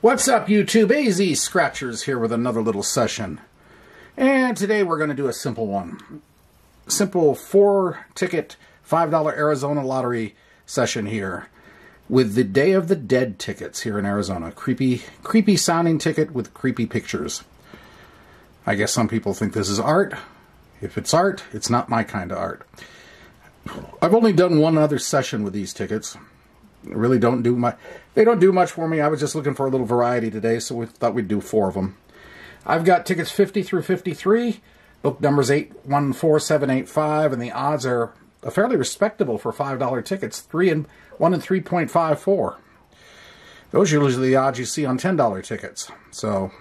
What's up, YouTube? AZ Scratchers here with another little session. And today we're going to do a simple one. Simple four-ticket, $5 Arizona lottery session here with the Day of the Dead tickets here in Arizona. Creepy, creepy sounding ticket with creepy pictures. I guess some people think this is art. If it's art, it's not my kind of art. I've only done one other session with these tickets really don't do much. They don't do much for me. I was just looking for a little variety today, so we thought we'd do four of them. I've got tickets 50 through 53, book numbers 814785, and the odds are a fairly respectable for $5 tickets, 3 and 1 and 3.54. Those are usually the odds you see on $10 tickets. So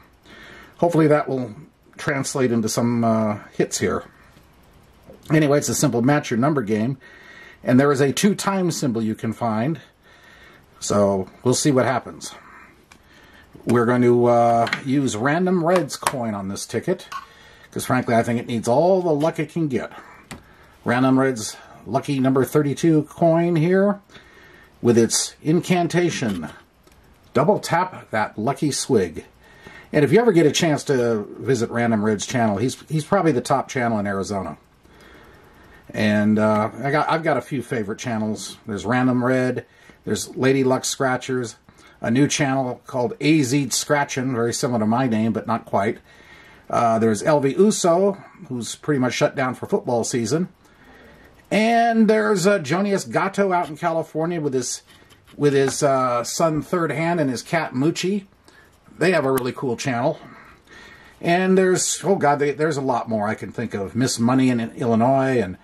hopefully that will translate into some uh, hits here. Anyway, it's a simple match your number game. And there is a two times symbol you can find so we'll see what happens. We're going to uh, use Random Reds coin on this ticket because frankly I think it needs all the luck it can get. Random Reds lucky number 32 coin here with its incantation. Double tap that lucky swig. And if you ever get a chance to visit Random Red's channel, he's he's probably the top channel in Arizona. And uh, I got I've got a few favorite channels. There's Random Red, there's Lady Luck Scratchers, a new channel called AZ Scratchin', very similar to my name, but not quite. Uh, there's LV Uso, who's pretty much shut down for football season. And there's uh, Jonius Gatto out in California with his with his uh, son Third Hand and his cat Moochie. They have a really cool channel. And there's oh god, they, there's a lot more I can think of. Miss Money in, in Illinois and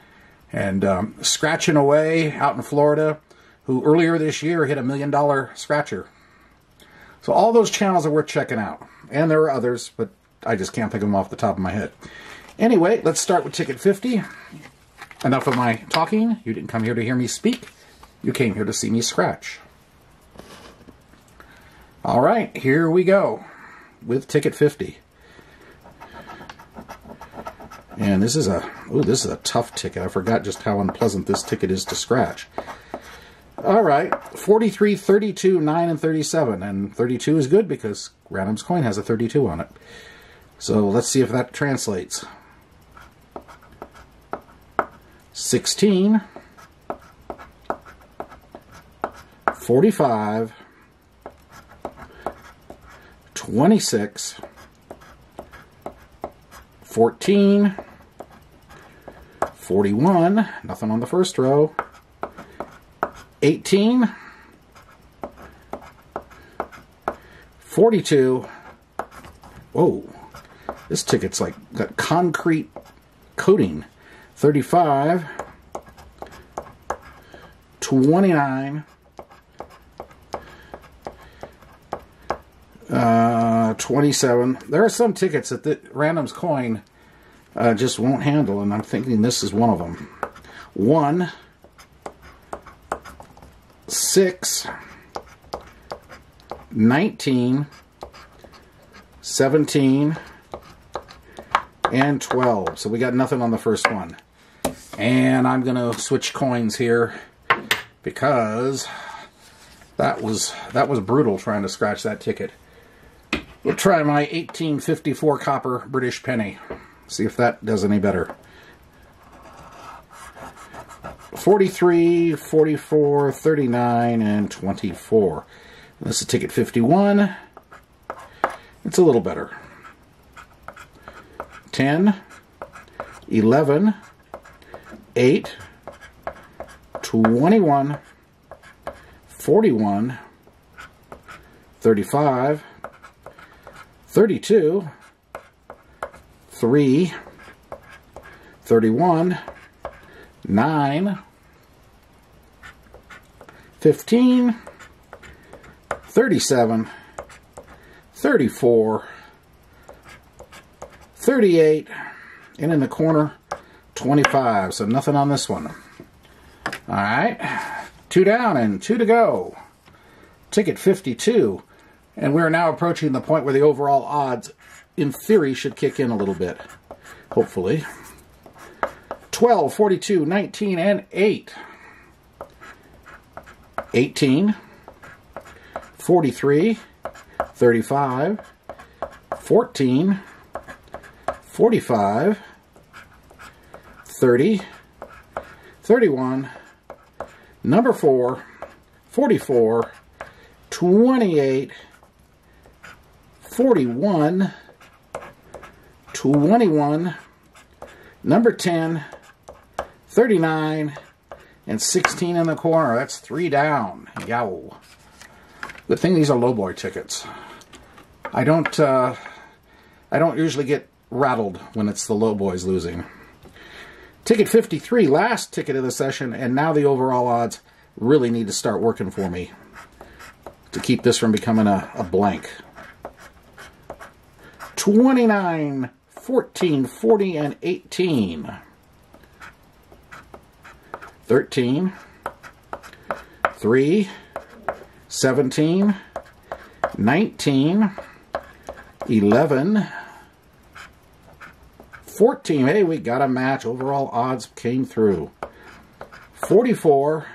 and um, Scratching Away out in Florida who earlier this year hit a million dollar scratcher. So all those channels are worth checking out. And there are others, but I just can't think of them off the top of my head. Anyway, let's start with ticket 50. Enough of my talking. You didn't come here to hear me speak. You came here to see me scratch. All right, here we go with ticket 50. And this is a oh, this is a tough ticket. I forgot just how unpleasant this ticket is to scratch. All right, 43, 32, 9, and 37. And 32 is good because Random's coin has a 32 on it. So let's see if that translates. 16, 45, 26, 14, 41, nothing on the first row, 18, 42, whoa, this ticket's like got concrete coating, 35, 29, uh, 27. There are some tickets that the Random's coin uh, just won't handle, and I'm thinking this is one of them. One, 6, 19, 17, and 12. So we got nothing on the first one. And I'm going to switch coins here because that was that was brutal trying to scratch that ticket. We'll try my 1854 copper British penny. See if that does any better. 43, 44, 39, and 24. This is ticket 51. It's a little better. 10, 11, 8, 21, 41, 35, 32, 3, 31, 9, 15, 37, 34, 38, and in the corner, 25. So nothing on this one. All right, two down and two to go. Ticket 52. And we're now approaching the point where the overall odds, in theory, should kick in a little bit. Hopefully. 12, 42, 19, and 8. 18, 43, 35, 14, 45, 30, 31, number 4, 44, 28, 41, 21, number 10, 39, and 16 in the corner. That's three down. Yow. Good thing these are lowboy tickets. I don't, uh, I don't usually get rattled when it's the lowboys losing. Ticket 53, last ticket of the session, and now the overall odds really need to start working for me to keep this from becoming a, a blank. 29, 14, 40, and 18. 13, 3, 17, 19, 11, 14. Hey, we got a match. Overall odds came through. 44,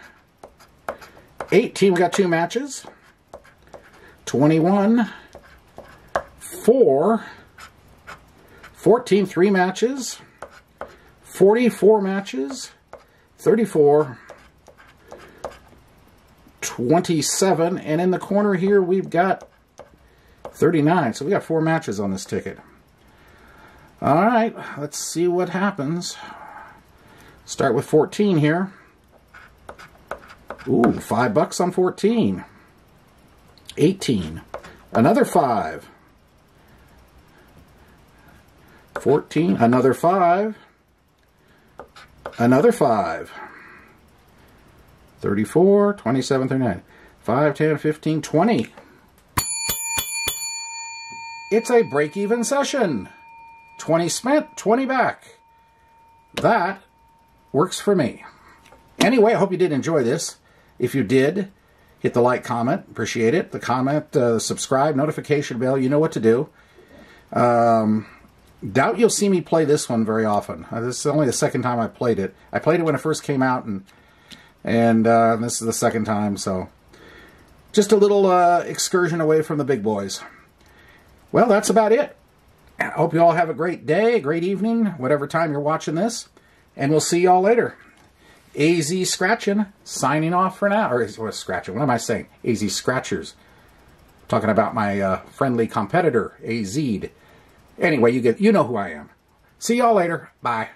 18. We got two matches. 21, 4, 14, three matches. 44 matches. 34, 27, and in the corner here we've got 39. So we got four matches on this ticket. All right, let's see what happens. Start with 14 here. Ooh, five bucks on 14. 18. Another five. 14. Another five. Another 5. 34, 27, 39. 5, 10, 15, 20. It's a break-even session. 20 spent, 20 back. That works for me. Anyway, I hope you did enjoy this. If you did, hit the like, comment. Appreciate it. The comment, uh, subscribe, notification bell. You know what to do. Um, Doubt you'll see me play this one very often. Uh, this is only the second time I played it. I played it when it first came out, and and uh, this is the second time, so just a little uh, excursion away from the big boys. Well, that's about it. I hope you all have a great day, a great evening, whatever time you're watching this, and we'll see y'all later. AZ Scratching, signing off for now. Or, or Scratching, what am I saying? AZ Scratchers. Talking about my uh, friendly competitor, AZ'd. Anyway, you get you know who I am. See y'all later. Bye.